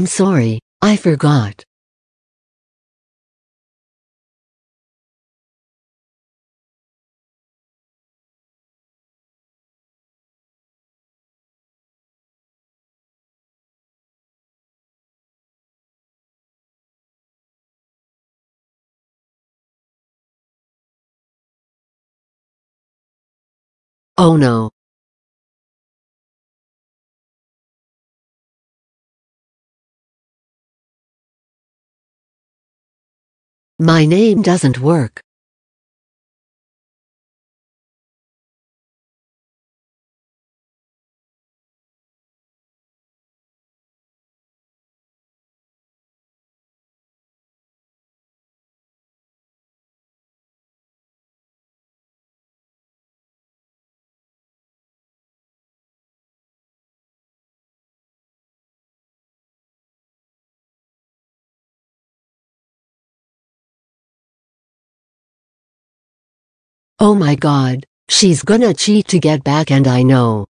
I'm sorry, I forgot. Oh no. My name doesn't work. Oh my god, she's gonna cheat to get back and I know.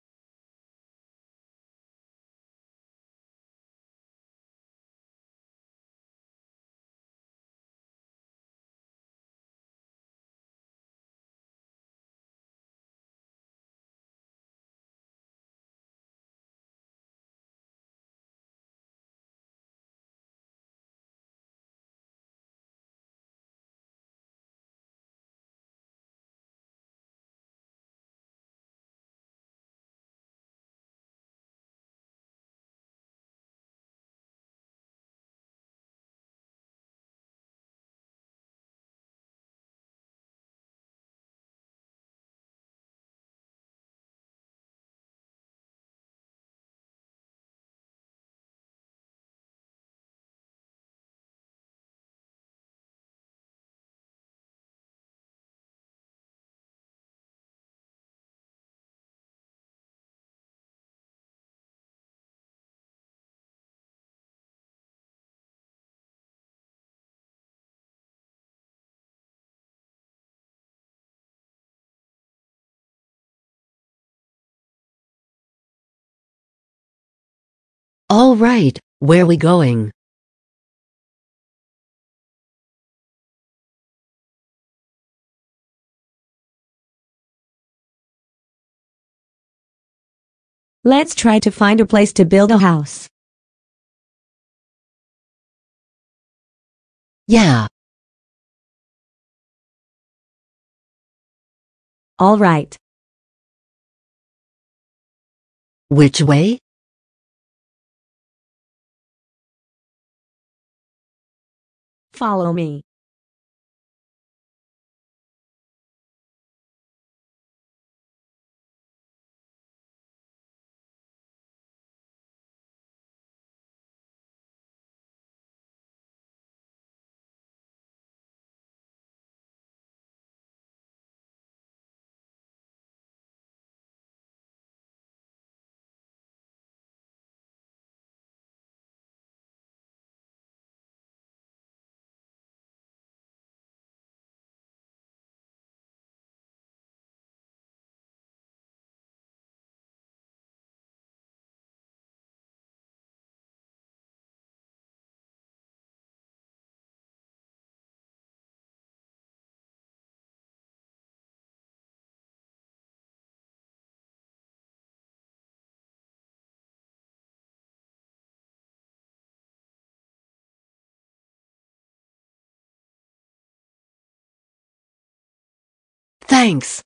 All right, where are we going? Let's try to find a place to build a house. Yeah, All right. which way? Follow me. Thanks.